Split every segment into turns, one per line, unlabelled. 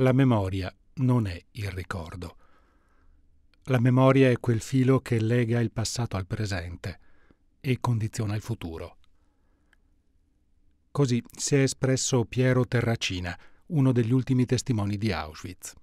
La memoria non è il ricordo. La memoria è quel filo che lega il passato al presente e condiziona il futuro. Così si è espresso Piero Terracina, uno degli ultimi testimoni di Auschwitz.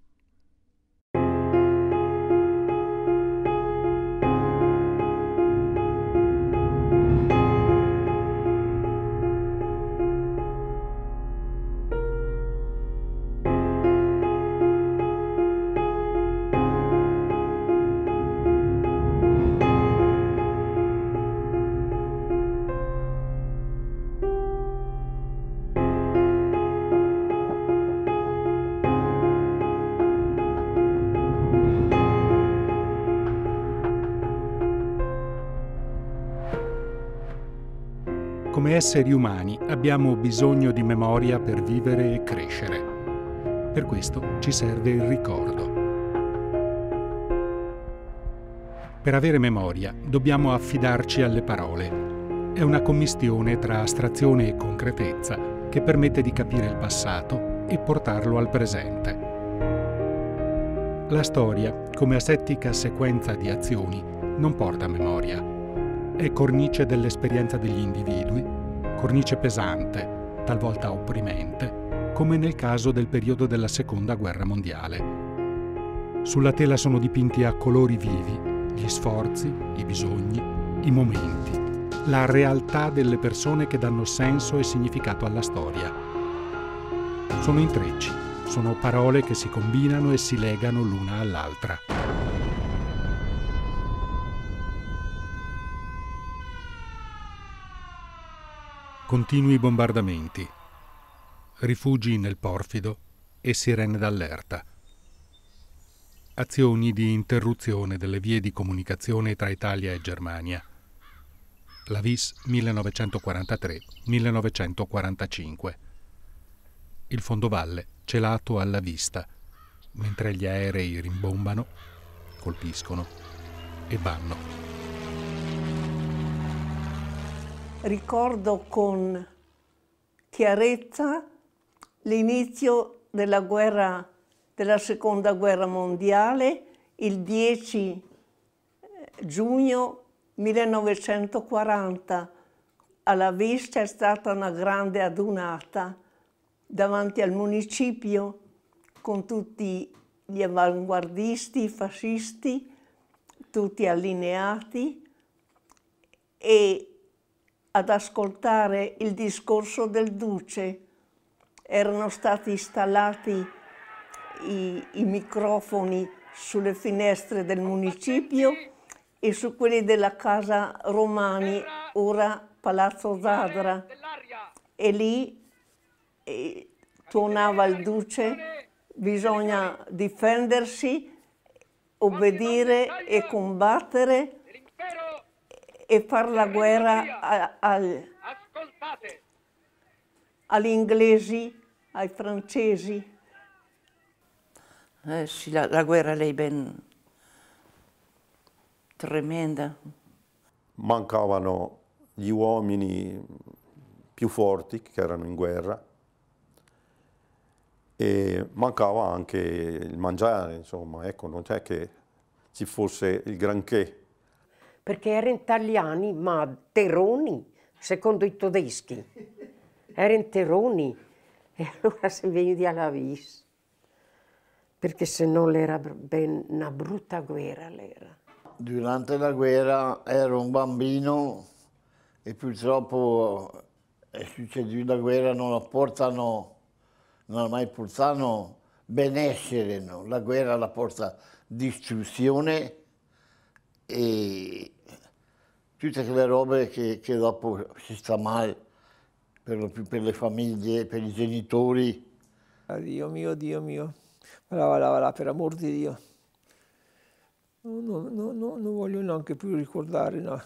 Come esseri umani abbiamo bisogno di memoria per vivere e crescere. Per questo ci serve il ricordo. Per avere memoria dobbiamo affidarci alle parole. È una commistione tra astrazione e concretezza che permette di capire il passato e portarlo al presente. La storia, come asettica sequenza di azioni, non porta memoria è cornice dell'esperienza degli individui, cornice pesante, talvolta opprimente, come nel caso del periodo della Seconda Guerra Mondiale. Sulla tela sono dipinti a colori vivi gli sforzi, i bisogni, i momenti, la realtà delle persone che danno senso e significato alla storia. Sono intrecci, sono parole che si combinano e si legano l'una all'altra. Continui bombardamenti, rifugi nel porfido e sirene d'allerta. Azioni di interruzione delle vie di comunicazione tra Italia e Germania. La VIS 1943-1945. Il fondovalle celato alla vista, mentre gli aerei rimbombano, colpiscono e vanno.
Ricordo con chiarezza l'inizio della guerra, della seconda guerra mondiale, il 10 eh, giugno 1940. Alla Vista è stata una grande adunata davanti al municipio con tutti gli avanguardisti, fascisti, tutti allineati e ad ascoltare il discorso del duce. Erano stati installati i, i microfoni sulle finestre del municipio e su quelli della casa Romani, ora Palazzo Zadra. E lì e, tuonava il duce, bisogna difendersi, obbedire e combattere e fare la guerra a, agli inglesi, ai francesi.
Eh sì, la, la guerra è ben tremenda.
Mancavano gli uomini più forti che erano in guerra e mancava anche il mangiare, insomma, ecco, non c'è che ci fosse il granché
perché erano italiani, ma terroni, secondo i tedeschi. Erano terroni. E allora si venuti alla vis. Perché se no era ben una brutta guerra. L'era.
Durante la guerra ero un bambino e purtroppo è succeduto la guerra, non la portano, non mai portato benessere, no? la guerra la porta distruzione e tutte quelle robe che, che dopo si sta male, per lo più per le famiglie, per i genitori.
Dio mio, Dio mio, va là, va là, per amor di Dio. Non, non, non, non voglio neanche più ricordare, no.